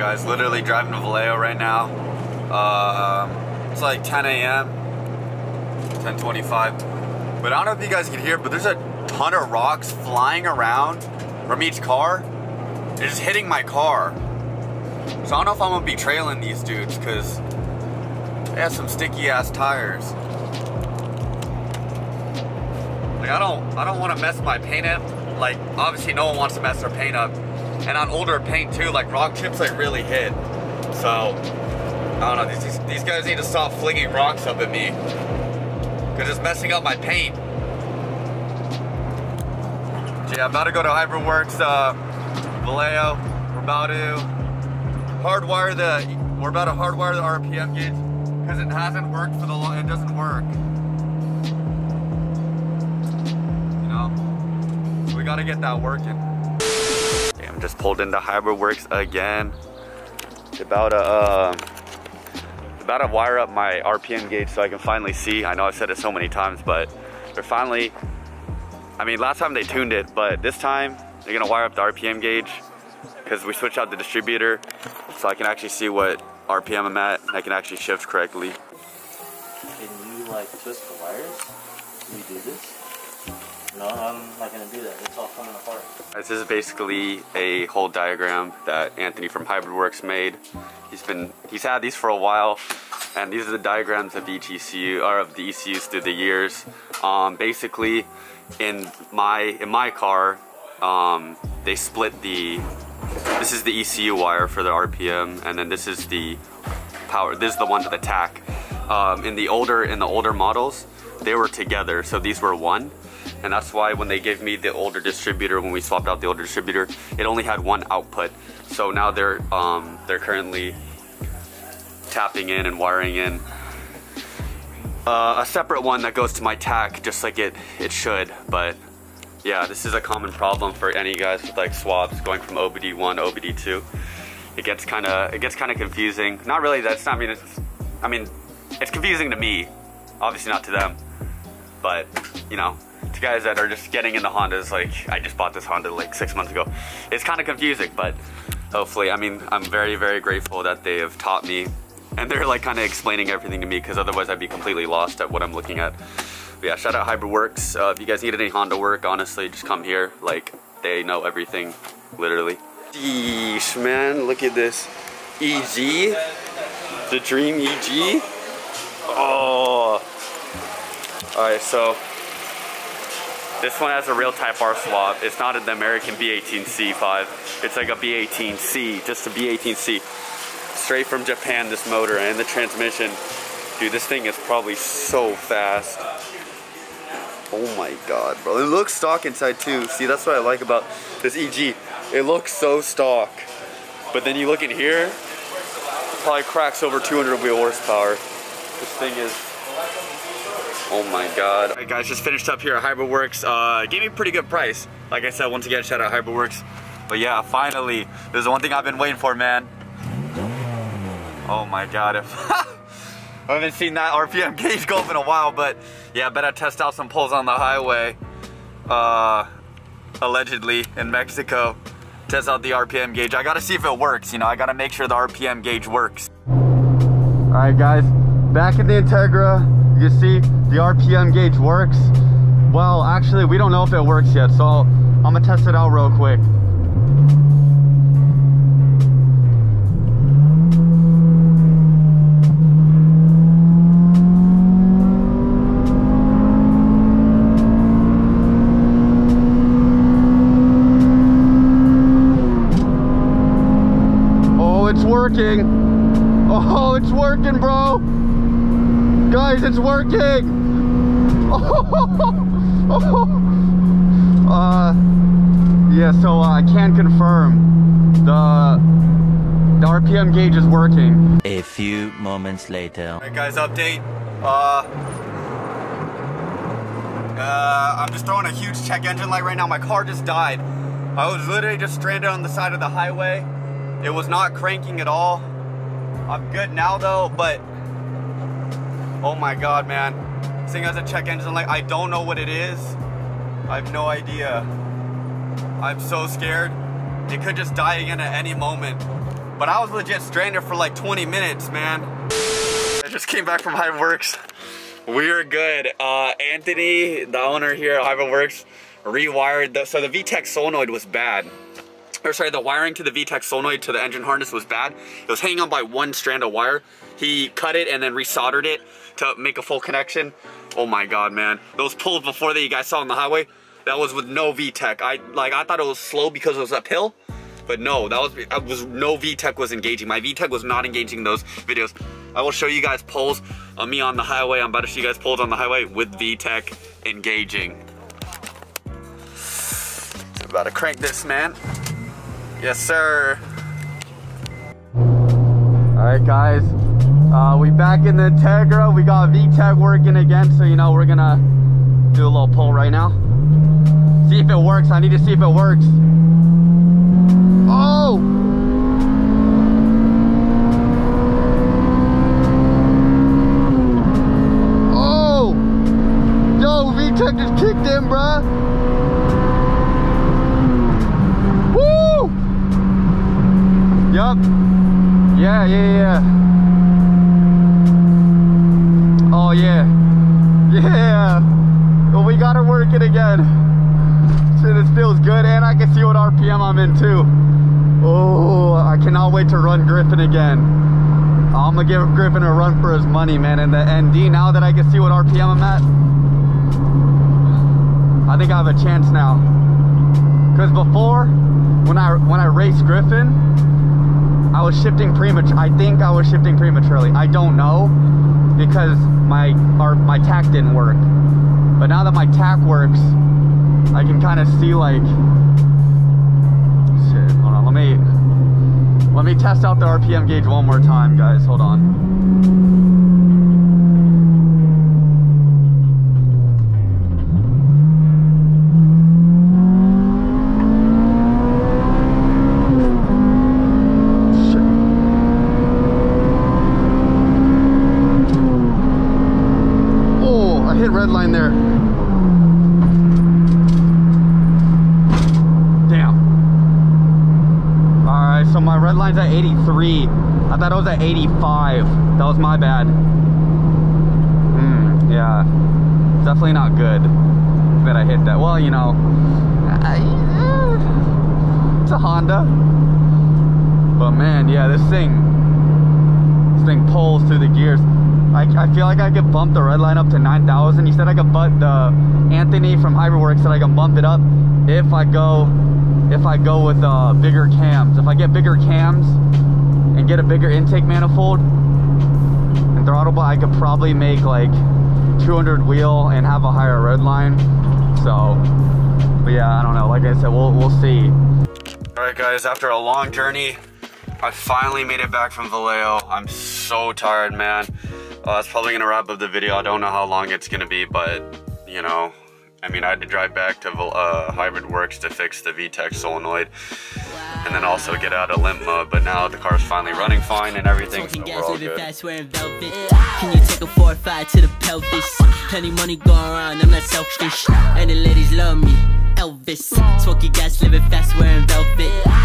guys, literally driving to Vallejo right now. Um, it's like 10 a.m., 10.25. But I don't know if you guys can hear, but there's a ton of rocks flying around from each car. They're just hitting my car. So I don't know if I'm gonna be trailing these dudes because they have some sticky ass tires. Like I don't, I don't want to mess my paint up. Like obviously no one wants to mess their paint up, and on older paint too, like rock chips like really hit. So I don't know. These these guys need to stop flinging rocks up at me because it's messing up my paint. So yeah, I'm about to go to Hybridworks, uh, Vallejo. We're about to hardwire the, we're about to hardwire the RPM gauge because it hasn't worked for the long, it doesn't work. You know? We gotta get that working. Just pulled into Hybrid Works again. About to, uh, about to wire up my RPM gauge so I can finally see. I know I've said it so many times, but they're finally I mean, last time they tuned it, but this time they're gonna wire up the RPM gauge because we switched out the distributor so I can actually see what RPM I'm at and I can actually shift correctly. Can you like twist the wires? Can you do this? No, I'm not gonna do that. It's all coming apart. This is basically a whole diagram that Anthony from Hybrid Works made. He's been, he's had these for a while and these are the diagrams of each ECU, or of the ECUs through the years. Um, basically, in my in my car, um, they split the. This is the ECU wire for the RPM, and then this is the power. This is the one to the tach. Um, in the older in the older models, they were together, so these were one, and that's why when they gave me the older distributor, when we swapped out the older distributor, it only had one output. So now they're um, they're currently tapping in and wiring in uh, a separate one that goes to my tach just like it it should. But yeah this is a common problem for any guys with like swaps going from OBD1 OBD2 it gets kind of it gets kind of confusing. Not really that's not I mean it's I mean it's confusing to me. Obviously not to them. But you know guys that are just getting into Hondas like I just bought this Honda like six months ago it's kind of confusing but hopefully I mean I'm very very grateful that they have taught me and they're like kind of explaining everything to me because otherwise I'd be completely lost at what I'm looking at. But yeah, shout out HybridWorks. Uh, if you guys need any Honda work, honestly, just come here. Like, they know everything, literally. Yeesh, man, look at this. EG, the Dream EG. Oh. All right, so this one has a real Type R swap. It's not the American B18C5. It's like a B18C, just a B18C straight from Japan, this motor and the transmission. Dude, this thing is probably so fast. Oh my god, bro. It looks stock inside too. See, that's what I like about this EG. It looks so stock. But then you look in here, probably cracks over 200 wheel horsepower. This thing is, oh my god. All right guys, just finished up here at HybridWorks. Uh, gave me a pretty good price. Like I said, once again, shout out HybridWorks. But yeah, finally, this is the one thing I've been waiting for, man. Oh my god, if I haven't seen that RPM gauge go up in a while, but yeah, I better test out some pulls on the highway. Uh, allegedly in Mexico. Test out the RPM gauge. I gotta see if it works, you know, I gotta make sure the RPM gauge works. Alright guys, back in the Integra, you see the RPM gauge works. Well, actually, we don't know if it works yet, so I'm gonna test it out real quick. Oh, it's working. Oh, it's working, bro. Guys, it's working. uh, yeah, so uh, I can confirm the the RPM gauge is working. A few moments later. Alright guys, update. Uh, uh, I'm just throwing a huge check engine light right now. My car just died. I was literally just stranded on the side of the highway. It was not cranking at all. I'm good now though, but oh my God, man. This thing has a check engine light. I don't know what it is. I have no idea. I'm so scared. It could just die again at any moment. But I was legit stranded for like 20 minutes, man. I just came back from Hybridworks. We're good. Uh, Anthony, the owner here at Hybridworks, rewired the, so the VTEC solenoid was bad. Or sorry, the wiring to the VTEC solenoid to the engine harness was bad. It was hanging on by one strand of wire. He cut it and then resoldered it to make a full connection. Oh my god, man. Those pulls before that you guys saw on the highway, that was with no VTEC. I like I thought it was slow because it was uphill. But no, that was, that was no VTEC was engaging. My VTEC was not engaging those videos. I will show you guys pulls on me on the highway. I'm about to show you guys pulls on the highway with VTEC engaging. So about to crank this, man. Yes, sir. All right, guys. Uh, we back in the Integra. We got VTEC working again, so you know we're gonna do a little pull right now. See if it works. I need to see if it works. Oh! Oh! Yeah, yeah, yeah. Oh, yeah. Yeah. Well, we got to work it again. Shit, this feels good, and I can see what RPM I'm in, too. Oh, I cannot wait to run Griffin again. I'm gonna give Griffin a run for his money, man. And the ND, now that I can see what RPM I'm at, I think I have a chance now. Cause before, when I when I raced Griffin, I was shifting premature. I think I was shifting prematurely. I don't know because my our, my tach didn't work. But now that my tach works, I can kind of see like shit. Hold on, let me let me test out the RPM gauge one more time, guys. Hold on. Shit. Hit red line there. Damn. Alright, so my red line's at 83. I thought it was at 85. That was my bad. Hmm, yeah. Definitely not good that I hit that. Well, you know, I, eh, it's a Honda. But man, yeah, this thing, this thing pulls through the gears. I, I feel like I could bump the red line up to 9,000. He said I could, but the Anthony from Hybridworks said I can bump it up if I go, if I go with uh, bigger cams. If I get bigger cams and get a bigger intake manifold and throttle I could probably make like 200 wheel and have a higher red line. So, but yeah, I don't know. Like I said, we'll we'll see. All right, guys. After a long journey, I finally made it back from Vallejo. I'm so tired, man. Uh, that's probably gonna wrap up the video. I don't know how long it's gonna be, but you know, I mean, I had to drive back to uh, Hybrid Works to fix the VTEC solenoid, and then also get out of limp mode. But now the car's finally running fine and everything, so we're all good. fast, wearing velvet. Can you take a four or five to the pelvis? Plenty money going around, I'm not selfish. And the ladies love me, Elvis. Smoking gas, living fast, wearing velvet.